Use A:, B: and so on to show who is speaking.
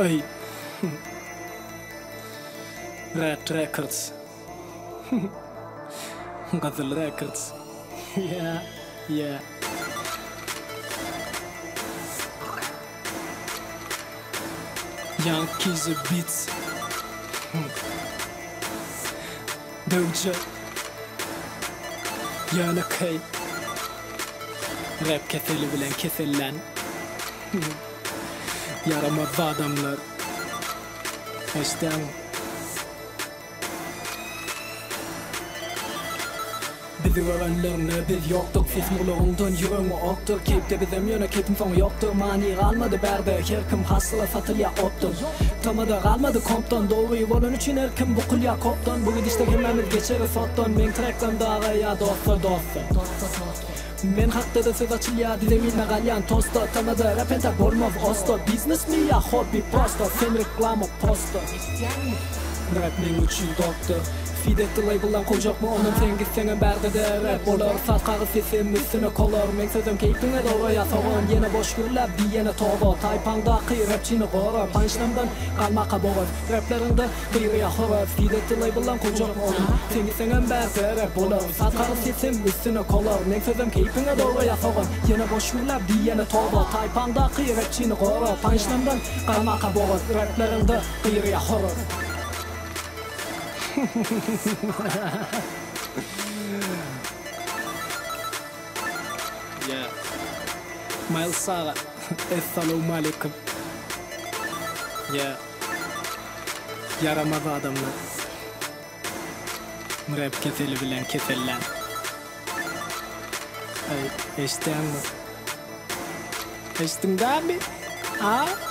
A: Ay. Rat Records. Ghazal Records. Yeah, yeah. Yankees Beats. Doja. Yana Kay. Rap kefeli bilen kefellen. Yaramaz adamlar. Hashtag. Bizi öğrenlerine biz yoktuk Sismurluğundan yüreğime oktur Keyipte bizim yöne keyfim son yoktur. Mani kalmadı berde Herkim hasıla satılya optur Tamada kalmadı komptan Doğruyu olan için herkim bu kulya koptan Bu gidişte hemmemiz geçeri sottan Men trekten dağa ya dosta dosta Men hakta men haqdida sevachiya Dilemi tosto Tamada rapenta bormov osto. Biznes mi ya hobby prosto Sen reklama posto. Rap men için doktor. Fidetli label'dan koyacak mı onun tengi senin berde de rap olur. Saz karı sesim üstüne kolor. Men sözüm keyfine doğru ya soğun Yine boş gürler bir yine toğu Taypandaki rapçini koru Punchlamdan kalma kaboğuz Raplerinde kıyıya horor Fidetli label'dan koyacak mı onun tengi senin berde rap olur. Saz karı sesim üstüne kolor. Men sözüm keyfine doğru ya soğun Yine boş gürler bir yine toğu Taypandaki rapçini koru Punchlamdan kalma kaboğuz Raplerinde kıyıya horor Yeah. Miles Sara. Esselamu aleyküm. Yeah. Yaramaz adamlar. Rap kefeli bilen kefellen. Ay, eşten mi? Eştin mi? Ha?